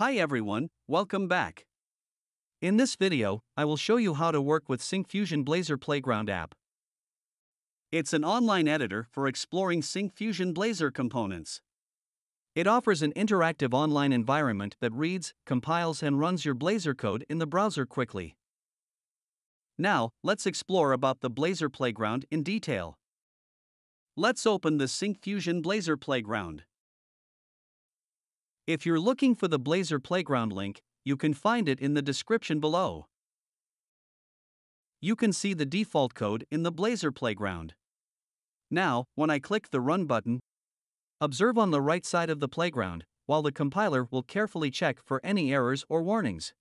Hi everyone, welcome back. In this video, I will show you how to work with Syncfusion Blazor Playground app. It's an online editor for exploring Syncfusion Blazor components. It offers an interactive online environment that reads, compiles, and runs your Blazor code in the browser quickly. Now, let's explore about the Blazor Playground in detail. Let's open the Syncfusion Blazor Playground. If you're looking for the Blazor Playground link, you can find it in the description below. You can see the default code in the Blazor Playground. Now, when I click the Run button, observe on the right side of the playground, while the compiler will carefully check for any errors or warnings.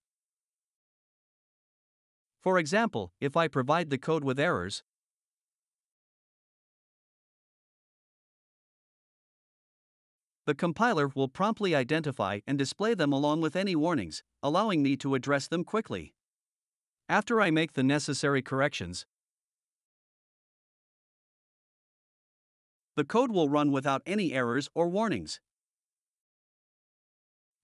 For example, if I provide the code with errors, the compiler will promptly identify and display them along with any warnings, allowing me to address them quickly. After I make the necessary corrections, the code will run without any errors or warnings.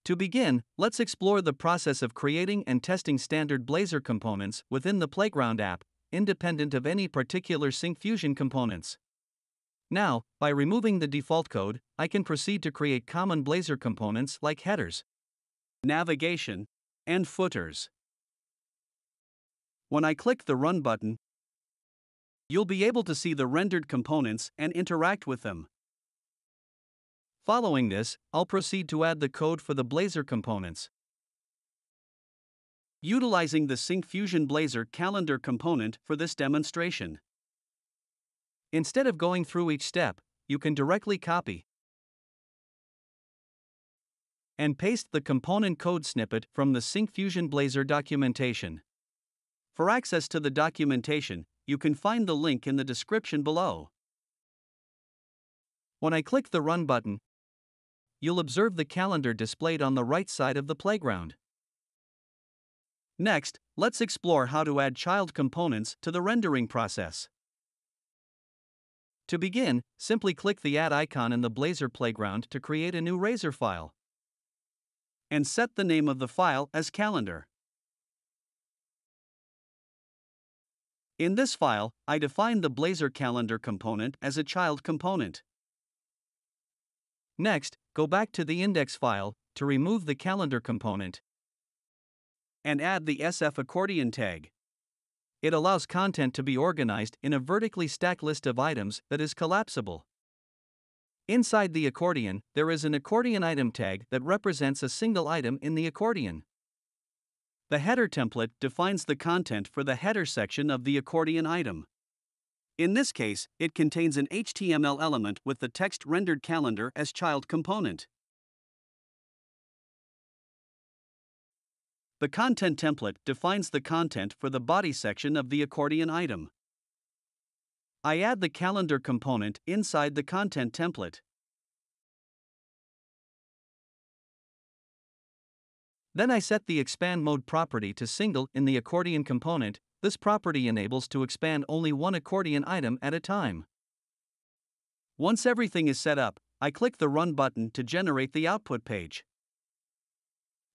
To begin, let's explore the process of creating and testing standard Blazor components within the Playground app, independent of any particular Syncfusion components. Now, by removing the default code, I can proceed to create common Blazor components like headers, navigation, and footers. When I click the Run button, you'll be able to see the rendered components and interact with them. Following this, I'll proceed to add the code for the Blazor components. Utilizing the Syncfusion Blazor calendar component for this demonstration. Instead of going through each step, you can directly copy and paste the component code snippet from the Syncfusion Blazor documentation. For access to the documentation, you can find the link in the description below. When I click the Run button, you'll observe the calendar displayed on the right side of the playground. Next, let's explore how to add child components to the rendering process. To begin, simply click the Add icon in the Blazor Playground to create a new Razor file. And set the name of the file as Calendar. In this file, I define the Blazor Calendar component as a child component. Next, go back to the index file to remove the calendar component and add the SF accordion tag. It allows content to be organized in a vertically stacked list of items that is collapsible. Inside the accordion, there is an accordion item tag that represents a single item in the accordion. The header template defines the content for the header section of the accordion item. In this case, it contains an HTML element with the text rendered calendar as child component. The content template defines the content for the body section of the accordion item. I add the calendar component inside the content template. Then I set the expand mode property to single in the accordion component this property enables to expand only one accordion item at a time. Once everything is set up, I click the Run button to generate the output page.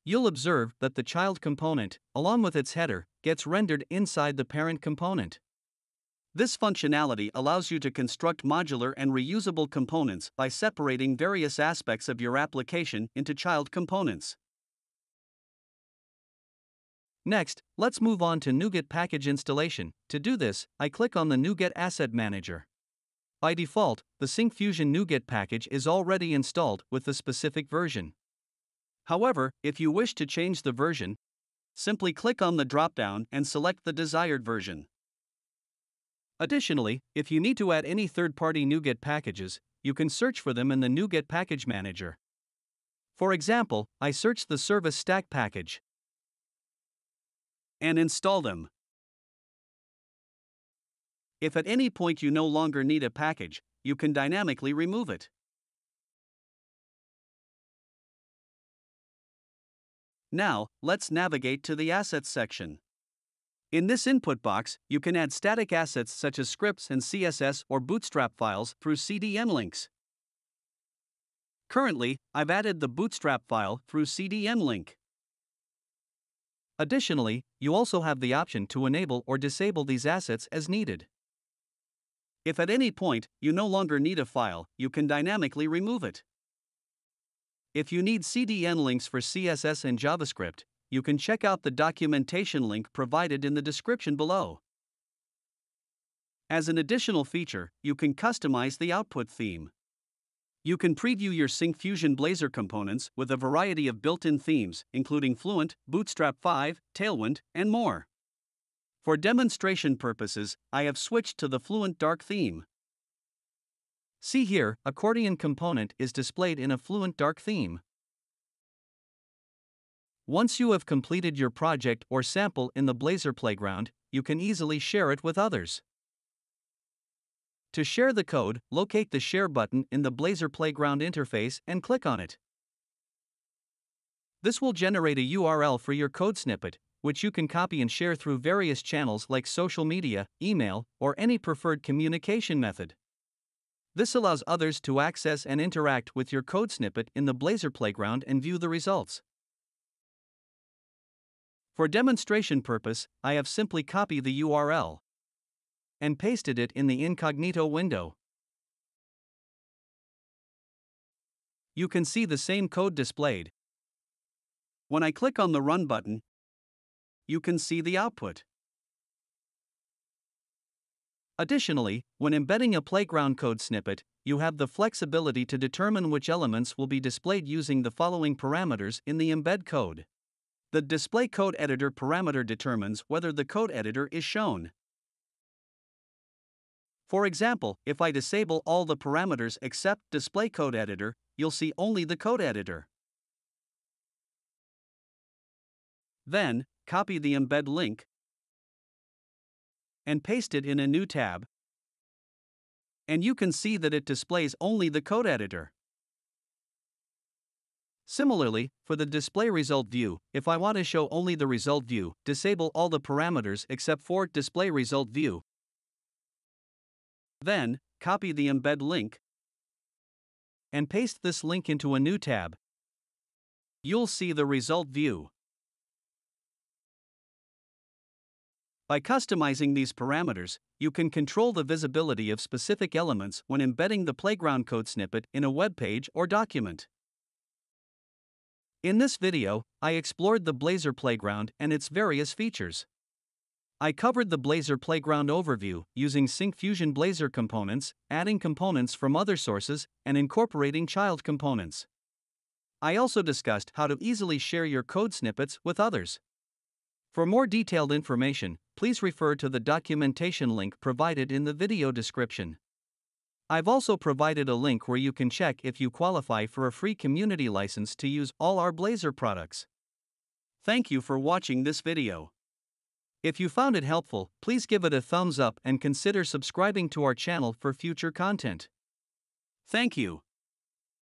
You'll observe that the child component, along with its header, gets rendered inside the parent component. This functionality allows you to construct modular and reusable components by separating various aspects of your application into child components. Next, let's move on to NuGet package installation. To do this, I click on the NuGet Asset Manager. By default, the Syncfusion NuGet package is already installed with the specific version. However, if you wish to change the version, simply click on the dropdown and select the desired version. Additionally, if you need to add any third party NuGet packages, you can search for them in the NuGet Package Manager. For example, I search the Service Stack package and install them. If at any point you no longer need a package, you can dynamically remove it. Now, let's navigate to the Assets section. In this input box, you can add static assets such as scripts and CSS or Bootstrap files through CDN links. Currently, I've added the Bootstrap file through CDN link. Additionally, you also have the option to enable or disable these assets as needed. If at any point you no longer need a file, you can dynamically remove it. If you need CDN links for CSS and JavaScript, you can check out the documentation link provided in the description below. As an additional feature, you can customize the output theme. You can preview your Syncfusion Blazor components with a variety of built in themes, including Fluent, Bootstrap 5, Tailwind, and more. For demonstration purposes, I have switched to the Fluent Dark theme. See here, accordion component is displayed in a Fluent Dark theme. Once you have completed your project or sample in the Blazor Playground, you can easily share it with others. To share the code, locate the Share button in the Blazor Playground interface and click on it. This will generate a URL for your code snippet, which you can copy and share through various channels like social media, email, or any preferred communication method. This allows others to access and interact with your code snippet in the Blazor Playground and view the results. For demonstration purpose, I have simply copied the URL and pasted it in the incognito window. You can see the same code displayed. When I click on the Run button, you can see the output. Additionally, when embedding a playground code snippet, you have the flexibility to determine which elements will be displayed using the following parameters in the embed code. The display code editor parameter determines whether the code editor is shown. For example, if I disable all the parameters except display code editor, you'll see only the code editor. Then, copy the embed link and paste it in a new tab. And you can see that it displays only the code editor. Similarly, for the display result view, if I want to show only the result view, disable all the parameters except for display result view then, copy the embed link and paste this link into a new tab. You'll see the result view. By customizing these parameters, you can control the visibility of specific elements when embedding the playground code snippet in a web page or document. In this video, I explored the Blazor Playground and its various features. I covered the Blazor Playground overview using Syncfusion Blazor components, adding components from other sources, and incorporating child components. I also discussed how to easily share your code snippets with others. For more detailed information, please refer to the documentation link provided in the video description. I've also provided a link where you can check if you qualify for a free community license to use all our Blazor products. Thank you for watching this video. If you found it helpful, please give it a thumbs up and consider subscribing to our channel for future content. Thank you.